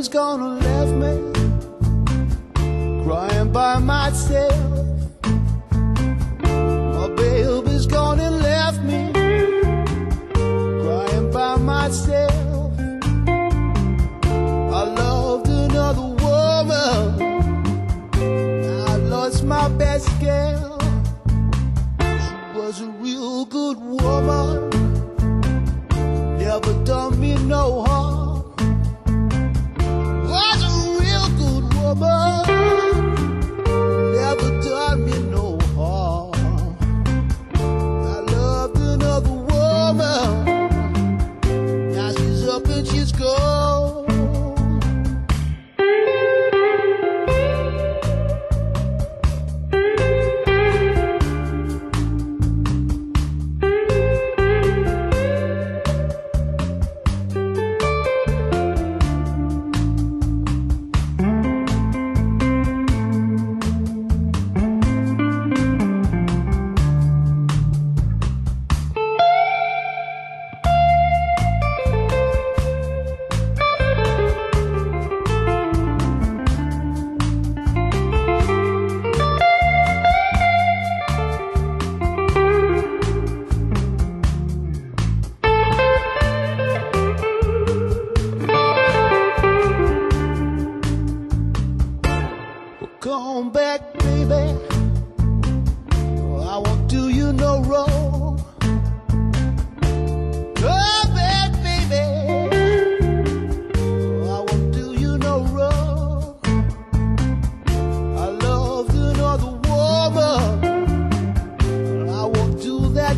always gonna leave me crying by myself. My baby's gonna leave me crying by myself. I loved another woman. I lost my best girl. She was a real good woman. she's gone.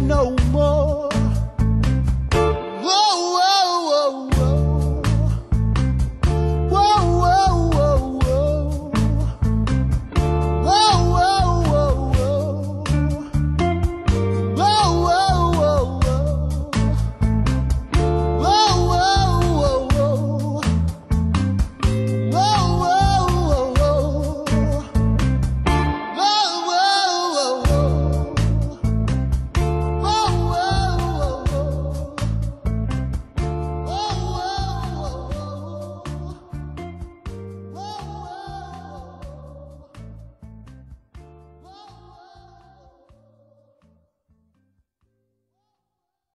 no